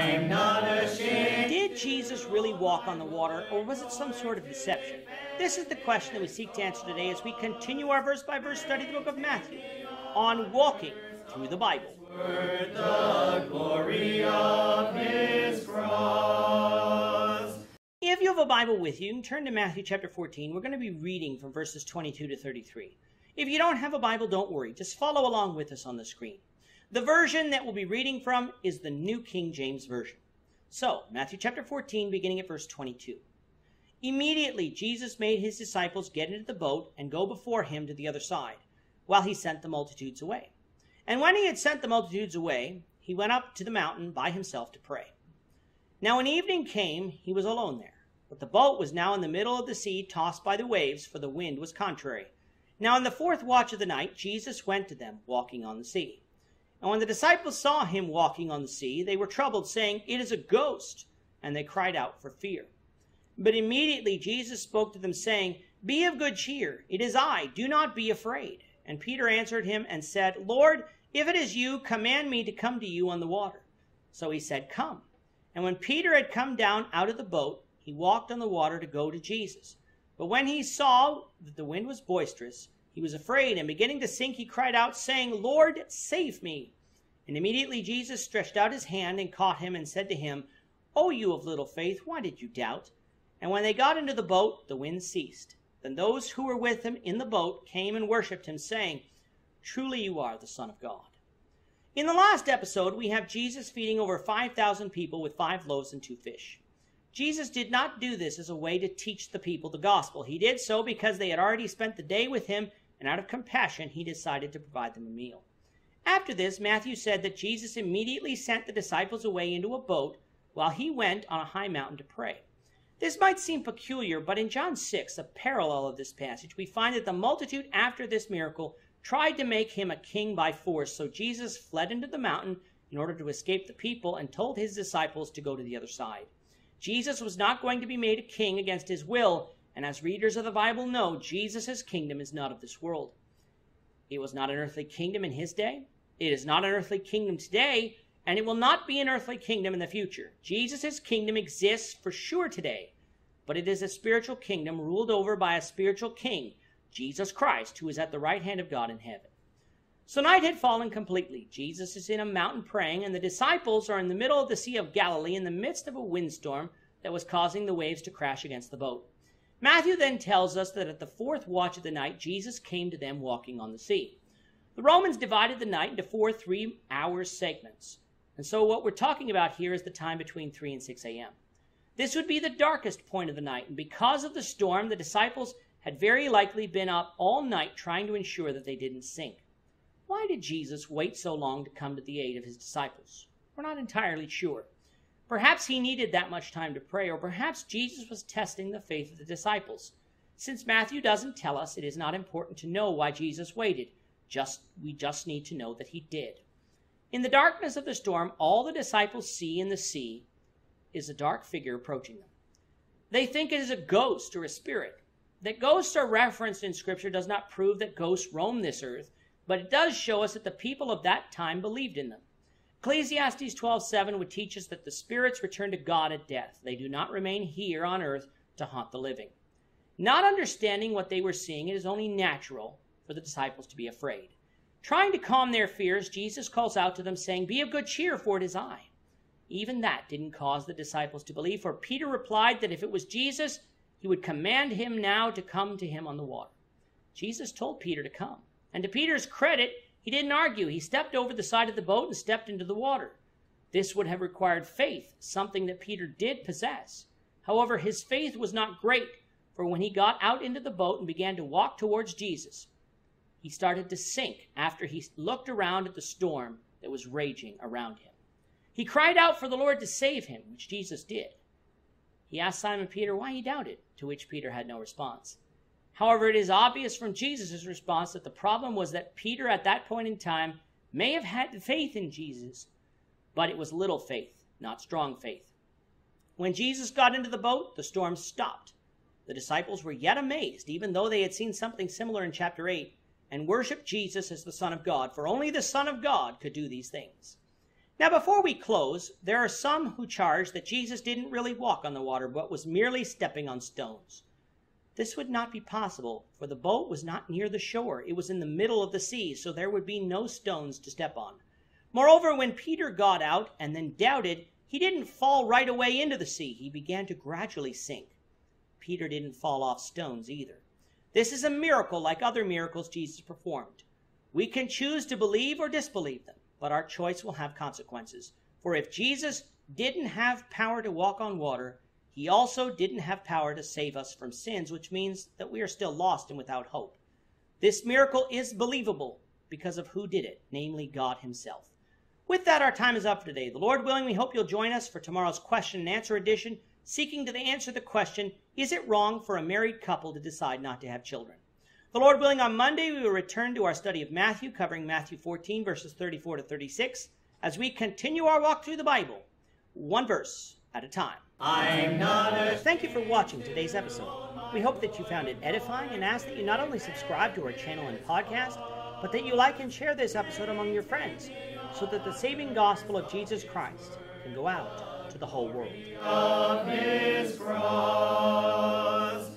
I'm not ashamed. Did Jesus really walk on the water, or was it some sort of deception? This is the question that we seek to answer today as we continue our verse by verse study of the book of Matthew on walking through the Bible. The glory of his cross. If you have a Bible with you, you can turn to Matthew chapter 14. We're going to be reading from verses 22 to 33. If you don't have a Bible, don't worry. Just follow along with us on the screen. The version that we'll be reading from is the New King James Version. So, Matthew chapter 14, beginning at verse 22. Immediately, Jesus made his disciples get into the boat and go before him to the other side, while he sent the multitudes away. And when he had sent the multitudes away, he went up to the mountain by himself to pray. Now, when evening came, he was alone there. But the boat was now in the middle of the sea, tossed by the waves, for the wind was contrary. Now, in the fourth watch of the night, Jesus went to them, walking on the sea. And when the disciples saw him walking on the sea, they were troubled, saying, It is a ghost. And they cried out for fear. But immediately Jesus spoke to them, saying, Be of good cheer. It is I. Do not be afraid. And Peter answered him and said, Lord, if it is you, command me to come to you on the water. So he said, Come. And when Peter had come down out of the boat, he walked on the water to go to Jesus. But when he saw that the wind was boisterous, he was afraid, and beginning to sink, he cried out, saying, Lord, save me. And immediately Jesus stretched out his hand and caught him, and said to him, O you of little faith, why did you doubt? And when they got into the boat, the wind ceased. Then those who were with him in the boat came and worshipped him, saying, Truly you are the Son of God. In the last episode, we have Jesus feeding over 5,000 people with five loaves and two fish. Jesus did not do this as a way to teach the people the gospel. He did so because they had already spent the day with him and out of compassion, he decided to provide them a meal. After this, Matthew said that Jesus immediately sent the disciples away into a boat while he went on a high mountain to pray. This might seem peculiar, but in John 6, a parallel of this passage, we find that the multitude after this miracle tried to make him a king by force, so Jesus fled into the mountain in order to escape the people and told his disciples to go to the other side. Jesus was not going to be made a king against his will, and as readers of the Bible know, Jesus' kingdom is not of this world. It was not an earthly kingdom in his day. It is not an earthly kingdom today, and it will not be an earthly kingdom in the future. Jesus' kingdom exists for sure today, but it is a spiritual kingdom ruled over by a spiritual king, Jesus Christ, who is at the right hand of God in heaven. So night had fallen completely. Jesus is in a mountain praying, and the disciples are in the middle of the Sea of Galilee in the midst of a windstorm that was causing the waves to crash against the boat. Matthew then tells us that at the fourth watch of the night, Jesus came to them walking on the sea. The Romans divided the night into four three hour segments. And so what we're talking about here is the time between 3 and 6 a.m. This would be the darkest point of the night, and because of the storm, the disciples had very likely been up all night trying to ensure that they didn't sink. Why did Jesus wait so long to come to the aid of his disciples? We're not entirely sure. Perhaps he needed that much time to pray, or perhaps Jesus was testing the faith of the disciples. Since Matthew doesn't tell us, it is not important to know why Jesus waited. Just we just need to know that he did. In the darkness of the storm, all the disciples see in the sea is a dark figure approaching them. They think it is a ghost or a spirit. That ghosts are referenced in Scripture does not prove that ghosts roam this earth, but it does show us that the people of that time believed in them. Ecclesiastes 12:7 would teach us that the spirits return to God at death. They do not remain here on earth to haunt the living. Not understanding what they were seeing, it is only natural for the disciples to be afraid. Trying to calm their fears, Jesus calls out to them, saying, Be of good cheer, for it is I. Even that didn't cause the disciples to believe, for Peter replied that if it was Jesus, he would command him now to come to him on the water. Jesus told Peter to come. And to Peter's credit, he didn't argue. He stepped over the side of the boat and stepped into the water. This would have required faith, something that Peter did possess. However, his faith was not great, for when he got out into the boat and began to walk towards Jesus, he started to sink after he looked around at the storm that was raging around him. He cried out for the Lord to save him, which Jesus did. He asked Simon Peter why he doubted, to which Peter had no response. However, it is obvious from Jesus' response that the problem was that Peter at that point in time may have had faith in Jesus, but it was little faith, not strong faith. When Jesus got into the boat, the storm stopped. The disciples were yet amazed, even though they had seen something similar in chapter 8, and worshiped Jesus as the Son of God, for only the Son of God could do these things. Now, before we close, there are some who charge that Jesus didn't really walk on the water, but was merely stepping on stones. This would not be possible, for the boat was not near the shore. It was in the middle of the sea, so there would be no stones to step on. Moreover, when Peter got out and then doubted, he didn't fall right away into the sea. He began to gradually sink. Peter didn't fall off stones either. This is a miracle like other miracles Jesus performed. We can choose to believe or disbelieve them but our choice will have consequences. For if Jesus didn't have power to walk on water, he also didn't have power to save us from sins, which means that we are still lost and without hope. This miracle is believable because of who did it, namely God Himself. With that, our time is up for today. The Lord willing, we hope you'll join us for tomorrow's question and answer edition, seeking to answer the question Is it wrong for a married couple to decide not to have children? The Lord willing, on Monday, we will return to our study of Matthew, covering Matthew 14, verses 34 to 36, as we continue our walk through the Bible, one verse at a time. I'm not a Thank you for watching today's episode. We hope that you found it edifying and ask that you not only subscribe to our channel and podcast, but that you like and share this episode among your friends so that the saving gospel of Jesus Christ can go out to the whole world. of his cross.